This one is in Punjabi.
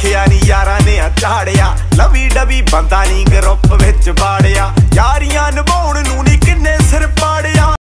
ਰੱਖਿਆ ਨਹੀਂ ਯਾਰਾਂ ਨੇ ਆ ਝਾੜਿਆ। ਲਵੀ ਡਵੀ ਬੰਦਾ ਨਹੀਂ ਗਰੁੱਪ ਵਿੱਚ।